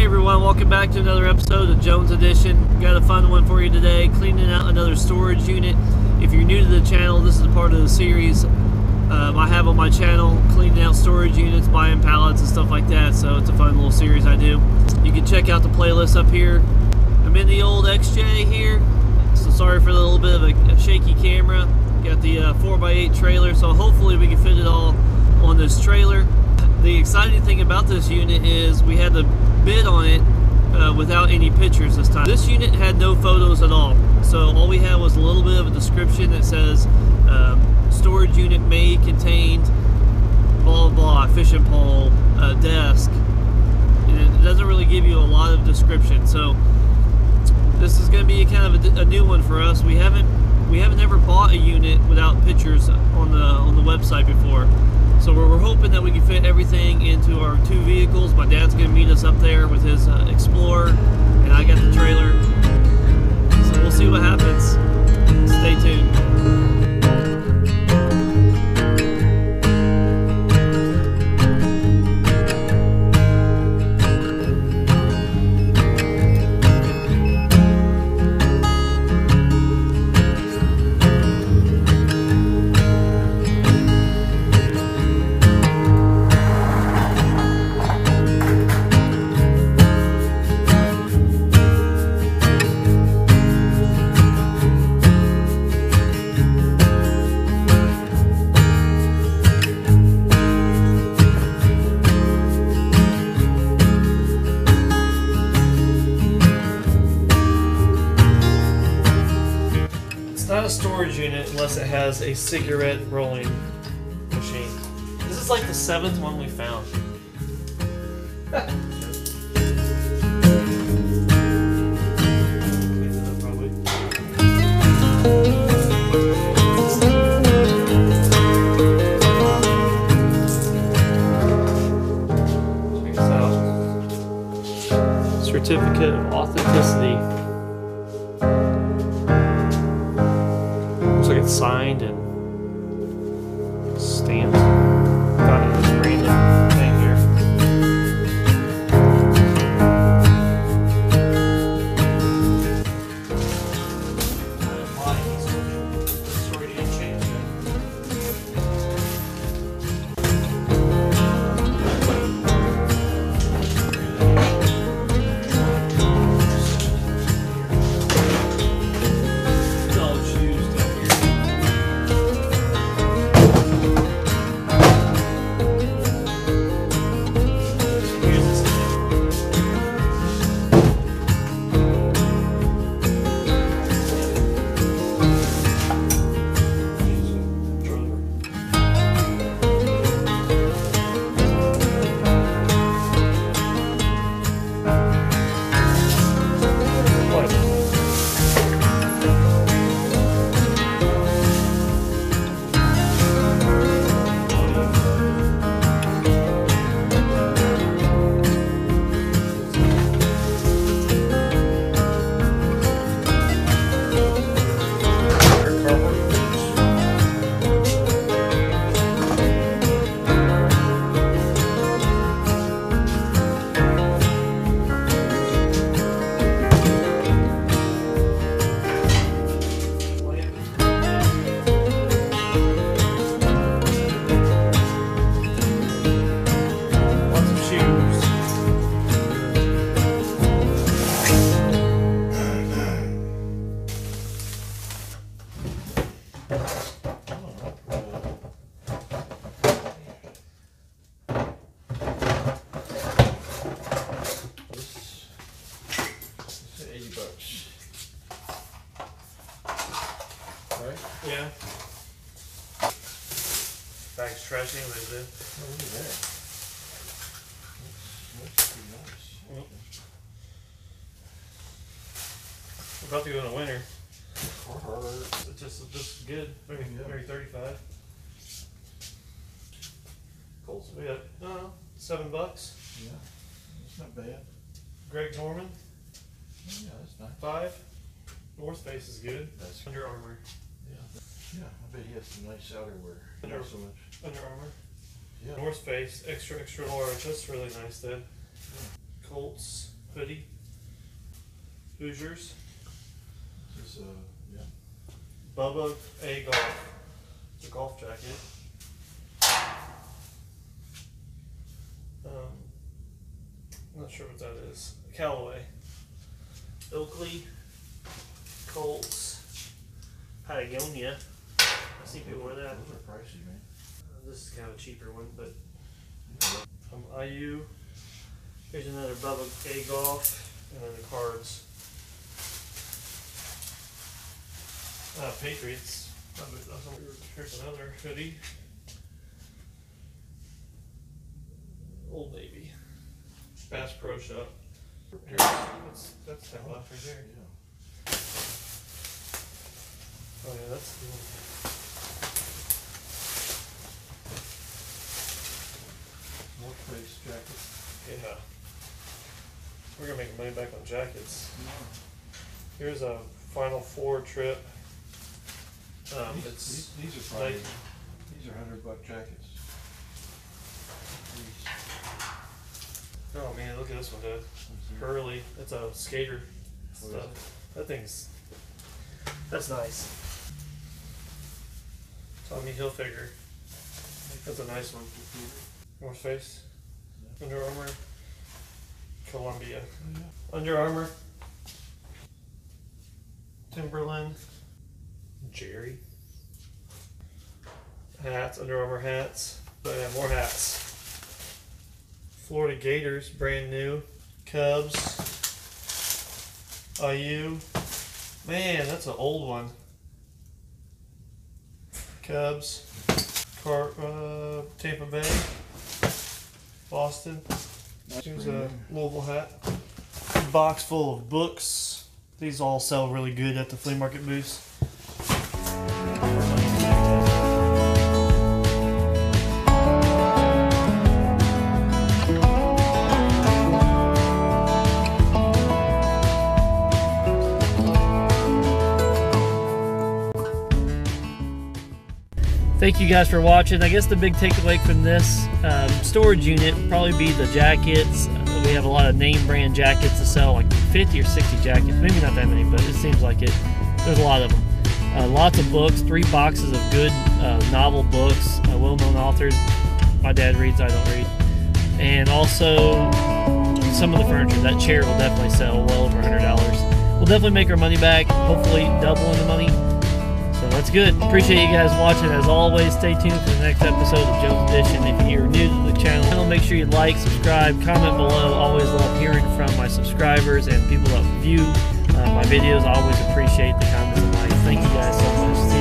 Hey everyone, welcome back to another episode of Jones Edition. Got a fun one for you today, cleaning out another storage unit. If you're new to the channel, this is a part of the series um, I have on my channel, cleaning out storage units, buying pallets and stuff like that. So it's a fun little series I do. You can check out the playlist up here. I'm in the old XJ here, so sorry for the little bit of a, a shaky camera. Got the uh, 4x8 trailer, so hopefully we can fit it all on this trailer. The exciting thing about this unit is we had to bid on it uh, without any pictures this time. This unit had no photos at all, so all we had was a little bit of a description that says um, storage unit may contain blah blah fishing pole, uh, desk. And it doesn't really give you a lot of description, so this is going to be kind of a, a new one for us. We haven't we haven't ever bought a unit without pictures on the on the website before. So we're, we're hoping that we can fit everything into our two vehicles. My dad's going to meet us up there with his uh, Explorer, not a storage unit unless it has a cigarette rolling machine. This is like the seventh one we found. Certificate of authenticity. Signed and stamped. Bags trashing, they did. Oh, look at that. Looks, looks pretty nice. We're about to go in the winter. Carhartt. It's just just good. Maybe Yeah. maybe thirty five. Colts we got uh, seven bucks. Yeah, it's not bad. Greg Norman, Yeah, that's nice. five. North Face is good. That's, Under Armour. yeah, yeah, I bet he has some nice outerwear. Under- Not so much. Under Armour. Yeah. North Face, extra extra large. That's really nice then. Colts. hoodie. Hoosiers. This is, uh, yeah. Bubba A Golf. It's a golf jacket. Um, I'm not sure what that is. Callaway. Oakley. Colts. Patagonia. I see people wear that. Those are pricey, man. This is kind of a cheaper one, but um, IU. Here's another Bubba A Golf, and then the cards. Uh, Patriots. But that's what- Here's another hoodie. Old Navy. Bass Pro Shop. Here, that's that's that left right there. Yeah. Oh yeah, that's the one. North Face jacket. Yeah. We're gonna make money back on jackets. Here's a Final Four trip. Um, These- it's These, these are probably, like- these are hundred buck jackets. These- oh man, look at this one, dude. these are- Hurley. It's a skater What is stuff. That thing's that's nice. Tommy Hilfiger. That's a nice one. North Face. Under Armour. Columbia. Under Armour. Timberland. Jerry. Hats, Under Armour hats. Oh yeah, more hats. Florida Gators, brand new. Cubs. IU. Man, that's an old one. Cubs. Car, uh, Tampa Bay. Boston. Here's a. Louisville hat. Box full of books. These all sell really good at the flea market booths. Thank you guys for watching. I guess the big takeaway from this um, storage unit would probably be the jackets. Uh, we have a lot of name brand jackets to sell, like 50 or 60 jackets. Maybe not that many, but it seems like it. There's a lot of them. Uh, lots of books, three boxes of good uh, novel books, uh, well known authors. My dad reads, I don't read. And also some of the furniture. That chair will definitely sell well over $100. We'll definitely make our money back, hopefully doubling the money. That's good. Appreciate you guys watching. As always, stay tuned for the next episode of Jones Edition. If you're new to the channel, make sure you like, subscribe, comment below. Always love hearing from my subscribers and people that view uh, my videos. I always appreciate the comments and likes. Thank you guys so much. See